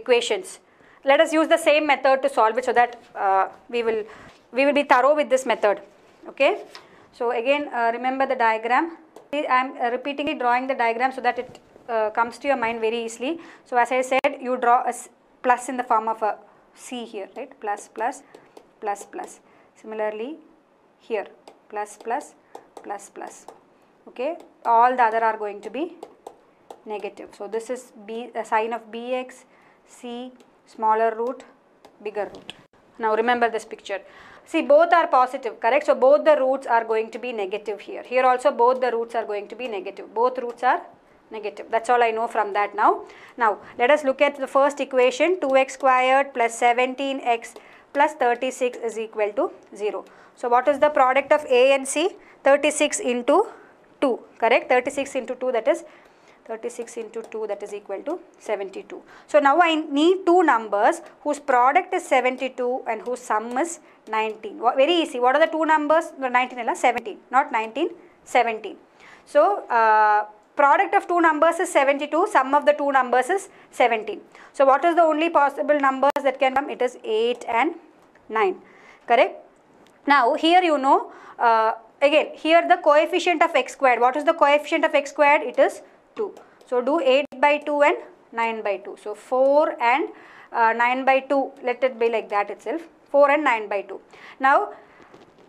equations. Let us use the same method to solve it so that uh, we will we will be thorough with this method. Okay. So again, uh, remember the diagram. I am uh, repeatedly drawing the diagram so that it uh, comes to your mind very easily. So as I said, you draw a plus in the form of a C here, right? Plus, plus, plus, plus. Similarly, here, plus, plus, plus, plus. Okay, all the other are going to be negative. So this is b a sign of bx, c, smaller root, bigger root. Now remember this picture. See both are positive, correct? So both the roots are going to be negative here. Here also both the roots are going to be negative. Both roots are negative. That's all I know from that now. Now let us look at the first equation 2x squared plus 17x plus 36 is equal to 0. So what is the product of a and c? 36 into 2, correct? 36 into 2 that is 36 into 2 that is equal to 72. So now I need two numbers whose product is 72 and whose sum is 19. Wha- Very easy. What are the two numbers? No, 19 illa 17, not 19, 17. So uh, product of two numbers is 72, sum of the two numbers is 17. So what is the only possible numbers that can come? It is 8 and 9, correct? Now here you know uh, again here the coefficient of x squared. What is the coefficient of x squared? It is 2. So do 8 by 2 and 9 by 2. So 4 and uh, 9 by 2 let it be like that itself 4 and 9 by 2. Now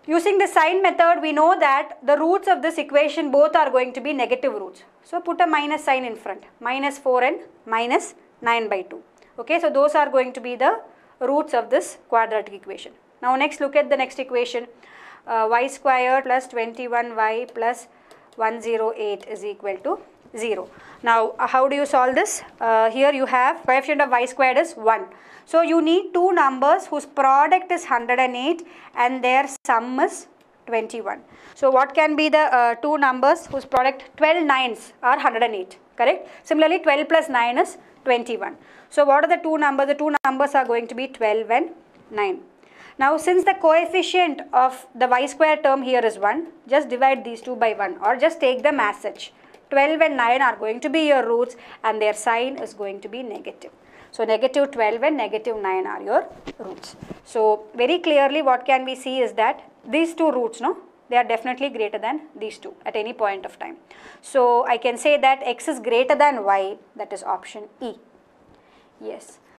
using the sign method we know that the roots of this equation both are going to be negative roots. So put a minus sign in front minus 4 and minus 9 by 2. Okay so those are going to be the roots of this quadratic equation. Now next look at the next equation uh, y squared plus 21y plus 108 is equal to 0. Now uh, how do you solve this? Uh, here you have coefficient of y squared is 1. So you need two numbers whose product is 108 and their sum is 21. So what can be the uh, two numbers whose product 12 nines are 108 correct? Similarly 12 plus 9 is 21. So what are the two numbers? The two numbers are going to be 12 and 9. Now since the coefficient of the y square term here is 1, just divide these two by 1 or just take them as such. 12 and 9 are going to be your roots and their sign is going to be negative. So negative 12 and negative 9 are your roots. So very clearly what can we see is that these two roots, no, they are definitely greater than these two at any point of time. So I can say that x is greater than y, that is option E. Yes.